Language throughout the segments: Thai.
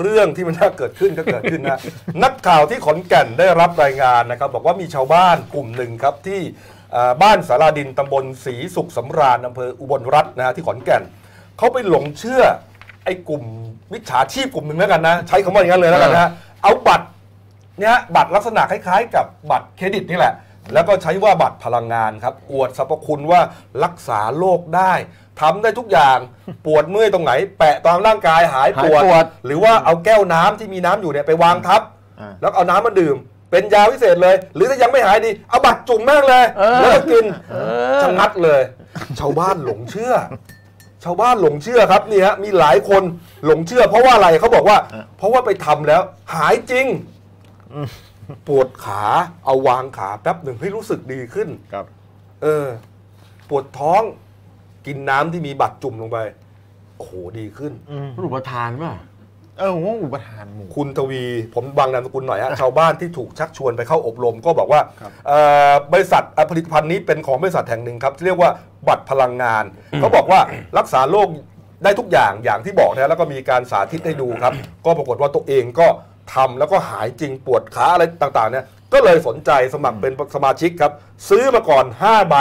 เรื่องที่มันน่าเกิดขึ้นก็เกิดขึ้นนะ นักข่าวที่ขอนแก่นได้รับรายงานนะครับ บอกว่ามีชาวบ้านกลุ่มหนึ่งครับที่บ้านสาราดินตำบลศรีสุขสำราญอำเภออุบลรัตน์นะฮะที่ขอนแก่นเขาไปหลงเชื่อไอ้กลุ่มมิจฉาชีพกลุ่มหนึ่งแล้วกันนะ ใช้คำว่าอย่างนั้นเลยแล้วกันนะฮะเอาบัตรเนี่ยบัตรลักษณะคล้ายๆ กับบัตรเครดิตนี่แหละ แล้วก็ใช้ว่าบัตรพลังงานครับ อวดสรรพคุณว่ารักษาโรคได้ทำได้ทุกอย่างปวดเมื่อยตรงไหน แปะตามร่างกายหายปวด หายปวด หรือว่าเอาแก้วน้ำที่มีน้ำอยู่เนี่ยไปวางทับ อ่า แล้วเอาน้ำมาดื่ม เป็นยาวิเศษเลย หรือถ้ายังไม่หายดี เอาบัตรจุ่มแม่งเลยเออแล้วก็กินเออชะงัดเลย ชาวบ้านหลงเชื่อ ชาวบ้านหลงเชื่อครับนี่ฮะมีหลายคนหลงเชื่อ เพราะว่าอะไรเขาบอกว่า เพราะว่าไปทำแล้ว หายจริง ปวดขาเอาวางขาแป๊บหนึ่งให้รู้สึกดีขึ้น ครับ เออ ปวดท้องกินน้ำที่มีบัตรจุ่มลงไปโอ้โหดีขึ้น รูปทานป่ะ เออผมว่าอุปทานหมู่ คุณทวีผมบางนามสกุลหน่อยฮะ ชาวบ้านที่ถูกชักชวนไปเข้าอบรมก็บอกว่าครับเอ่อบริษัทอะผลิตภัณฑ์นี้เป็นของบริษัทแห่งหนึ่งครับที่เรียกว่าบัตรพลังงานเขาบอกว่ารักษาโรคได้ทุกอย่างอย่างที่บอกนะแล้วก็มีการสาธิตให้ดูครับ ก็ปรากฏว่าตัวเองก็ ทำแล้วก็หายจริงปวดขาอะไรต่างๆเนี่ยก็เลยสนใจสมัครเป็นสมาชิกครับ ซื้อมาก่อน 5 ใบ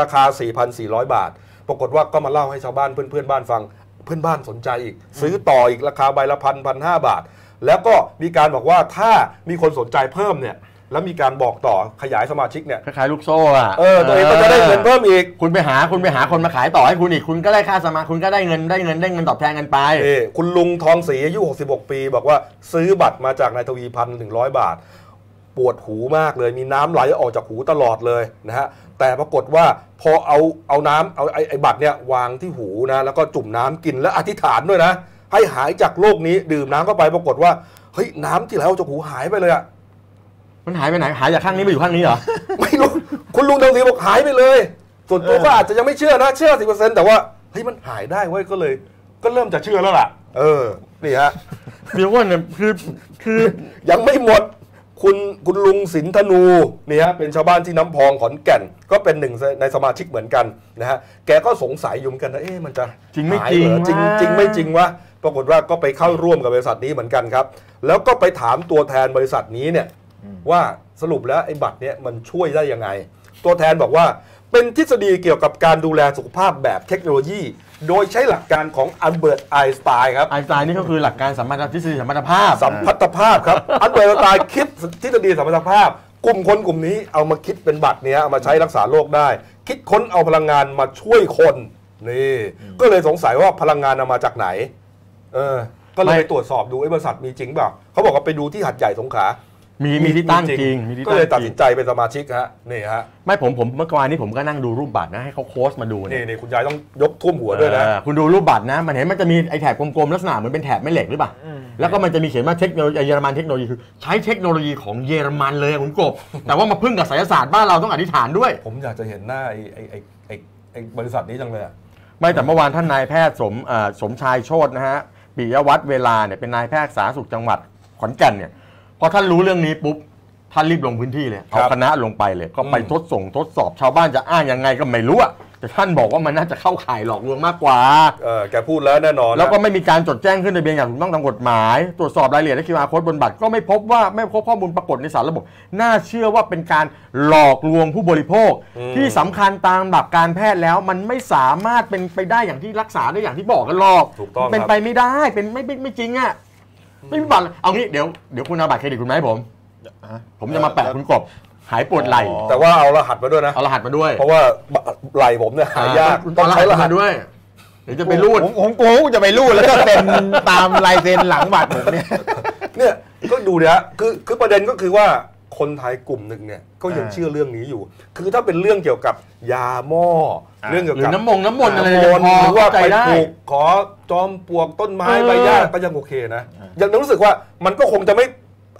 ราคา 4,400 บาท ปรากฏว่าก็มาเล่าให้ชาวบ้านเพื่อนๆบ้านฟัง เพื่อนบ้านสนใจอีก ซื้อต่ออีกราคาใบละพันพันห้าบาท แล้วก็มีการบอกว่าถ้ามีคนสนใจเพิ่มเนี่ย แล้วมีการบอกต่อขยายสมาชิกเนี่ยคล้ายๆลูกโซ่อะเออตัวเองก็จะได้เงินเพิ่มอีก คุณไปหาคุณไปหาคนมาขายต่อให้คุณอีก คุณก็ได้ค่าสมาคุณก็ได้เงินได้เงินได้เงินตอบแทนกันไปเออคุณลุงทองศรีอายุ 66 ปี บอกว่าซื้อบัตรมาจากนายทวีพันธ์หนึ่งร้อยบาท ปวดหูมากเลย มีน้ำไหลออกจากหูตลอดเลยนะฮะแต่ปรากฏว่าพอเอาเอาน้ำเอาไอ้ไอ้บัตรเนี่ยวางที่หูนะแล้วก็จุ่มน้ำกินและอธิษฐานด้วยนะให้หายจากโรคนี้ดื่มน้ำเข้าไปปรากฏว่าเฮ้ยน้ำที่ไหลออกจากหูหายไปเลยอะ มันหายไปไหนหายจากข้างนี้ไปอยู่ข้างนี้เหรอ ไม่รู้คุณลุงทองศรีบอกหายไปเลย ส่วนตัวก็อาจจะยังไม่เชื่อนะ เชื่อสิเปอร์เซ็นต์แต่ว่าเฮ้ยมันหายได้เว้ยก็เลย ก็เริ่มจะเชื่อแล้วล่ะ เออนี่ฮะเดี๋ยวก่อนเนี่ยคือคือยังไม่หมดคุณคุณลุงสินธนูนี่ฮะเป็นชาวบ้านที่น้ำพองขอนแก่น ก็เป็นหนึ่งในสมาชิกเหมือนกันนะฮะแกก็สงสัยอยู่เหมือนกันนะเอ๊ะมันจะจริงไม่หายจริงเหอจริงวะจริงไม่จริงวะปรากฏว่าก็ไปเข้าร่วมกับบริษัทนี้เหมือนกันครับ แล้วก็ไปถามตัวแทนบริษัทนี้เนี่ย ว่าสรุปแล้วไอ้บัตรเนี่ยมันช่วยได้ยังไง ตัวแทนบอกว่าเป็นทฤษฎีเกี่ยวกับการดูแลสุขภาพแบบเทคโนโลยี โดยใช้หลักการของอัลเบิร์ตไอน์สไตน์ครับไอน์สไตน์นี่ก็คือหลักการสัมพันธทฤษฎีสัมพันธภาพ สัมพัทธภาพครับ อันเบอร์ตายคิดทฤษฎีสัมพัทธภาพ กลุ่มคนกลุ่มนี้เอามาคิดเป็นบัตรเนี้ยเอามาใช้รักษาโรคได้ คิดค้นเอาพลังงานมาช่วยคนนี่ก็เลยสงสัยว่าพลังงานเอามาจากไหน เออ ก็เลยไม่ไปตรวจสอบดูไอ้บริษัทมีจริงเปล่าเขาบอกว่าไปดูที่หัดใหญ่สงขลา มีมีที่ตั้งจริงมีที่ก็ตั้งเลยตัดจริสิงนใจเป็นสมาชิกฮะนี่ฮะไม่ผมผมเมื่อวานนี้ผมก็นั่งดูรูปบัตรนะให้เขาโค้ชมาดูนี่เนี่ยนี่คุณยายต้องยกท่วมหัวด้วยนะเออคุณดูรูปบัตรนะ มันเห็นมันจะมีไอแถบกลมๆลักษณะเหมือนเป็นแถบแม่เหล็กหรือเปล่าแล้วก็มันจะมีเขียนว่าเทคโนโลยีเยอรมันเทคโนโลยีคือใช้เทคโนโลยีของเยอรมันเลยอะคุณกบ แต่ว่ามาพึ่งกับไสยศาสตร์บ้านเราต้องอธิษฐานด้วย ผมอยากจะเห็นหน้าไอ้ไอ้ไอ้ไอ้ไอ้บริษัทนี้จังเลยอะไม่แต่เมื่อวานท่านนายแพทย์สมเอ่อสมชายโชตนะฮะปิยวัฒน์เวลาเนี่ยเป็นนายแพทย์สาธารณสุขจังหวัดขอนแก่นเนี่ย พอท่านรู้เรื่องนี้ปุ๊บท่านรีบลงพื้นที่เลยเอาคณะลงไปเลย ก็ไปทดส่งทดสอบชาวบ้านจะอ้างยังไงก็ไม่รู้อะแต่ท่านบอกว่ามันน่าจะเข้าข่ายหลอกลวงมากกว่าเออแกพูดแล้วแน่นอนนะแล้วก็ไม่มีการจดแจ้งขึ้นทะเบียนอย่างถูกต้องตามกฎหมาย ตรวจสอบรายละเอียดและ QR code บนบัตรก็ไม่พบว่าไม่พบข้อมูลปรากฏในสารระบบ น่าเชื่อว่าเป็นการหลอกลวงผู้บริโภค ที่สำคัญตามหลักการแพทย์แล้วมันไม่สามารถเป็นไปได้อย่างที่รักษาได้อย่างที่บอกกันหรอกถูกต้องเป็นครับไปไม่ได้เป็นไม่ไม่ไม่จริงอะ ไม่มีบัตรเอางี้เดี๋ยวเดี๋ยวคุณเอาบัตรเครดิตคุณมาให้ผมฮะผมจะมาแปะคุณกบหายปวดไหล่อ๋อแต่ว่าเอารหัสมาด้วยนะ เอารหัสมาด้วยเพราะว่าไหล่ผมเนี่ยหายากคุณต้ต้อองงใช้ใช้รรหัหัสสด้วยเดี๋ยวจะไปรูด ผมผมกลัวว่าจะไปรูดแล้วก็เป็นตามลายเซ็นหลังบัตรผมเนี่ย เนี่ยก็ดูเนี่ยคือคือประเด็นก็คือว่าคนไทยกลุ่มหนึ่งเนี่ยก็ยังอ่า เชื่อเรื่องนี้อยู่ คือถ้าเป็นเรื่องเกี่ยวกับยาหม้ออ่าเรื่องเกี่ยวหรือกับน้ำมงน้ำมนต์อะไรน้ำมยังนต์พอหรือว่าเข้าใจไปได้ ปลูกขอจอมปลวกต้นไม้เออ ใบหญ้าก็ยังโอเคนะ ยังรู้สึกว่ามันก็คงจะไม่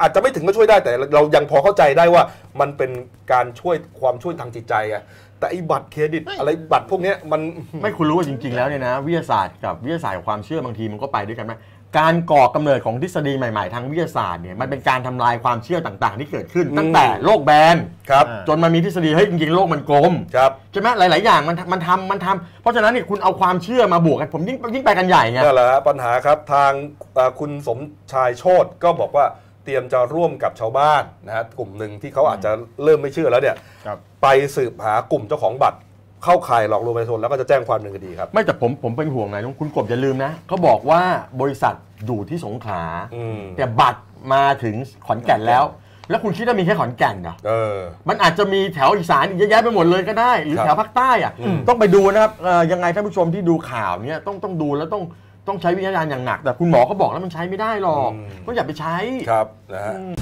อาจจะไม่ถึงก็ช่วยได้แต่เรายังพอเข้าใจได้ว่ามันเป็นการช่วยความช่วยทางจิตใจไงแต่ไอ้บัตรเครดิตอะไรบัตรพวกเนี้ยมันไม่คุณรู้ว่าจริง ๆ แล้วเนี่ยนะ วิทยาศาสตร์กับวิทยาศาสตร์กับความเชื่อบางทีมันก็ไปด้วยกันไหม การก่อกำเนิดของทฤษฎีใหม่ๆ ทางวิทยาศาสตร์เนี่ยมันเป็นการทำลายความเชื่อต่างๆ ที่เกิดขึ้น ตั้งแต่โลกแบนครับอ่าจนมันมีทฤษฎีเฮ้ยจริงๆโลกมันกลมครับใช่ไหมหลายๆอย่างมันมันทำมันทำเพราะฉะนั้นเนี่ยคุณเอาความเชื่อมาบวกกันผมยิ่งยิ่งไปกันใหญ่ไงนั่นแหละฮะปัญหาครับทางเอ่อคุณสมชายโชตก็บอกว่าเตรียมจะร่วมกับชาวบ้านนะฮะกลุ่มหนึ่งที่เขาอาจจะเริ่มไม่เชื่อแล้วเนี่ยครับไปสืบหากลุ่มเจ้าของบัตร เข้าข่ายหลอกลวงประชาชนแล้วก็จะแจ้งความดำเนินคดีครับ ไม่แต่ผมผมเป็นห่วงหนอยนะคุณกบอย่าลืมนะเขาบอกว่าบริษัทอยู่ที่สงขลาอืม แต่บัตรมาถึงขอนแก่นแล้ว แล้วคุณคิดว่ามีแค่ขอนแก่นเหรอ เออ มันอาจจะมีแถวอีสานอีกเยอะแยะไปหมดเลยก็ได้ หรือครับแถวภาคใต้อะอืม ต้องไปดูนะครับเอ่อยังไงท่านผู้ชมที่ดูข่าวเนี้ยต้องต้องดูแล้วต้องต้องใช้วิจารณญาณอย่างหนัก แต่คุณหมอเขาบอกแล้วมันใช้ไม่ได้หรอกอืม ก็อย่าไปใช้ ครับนะฮะอืม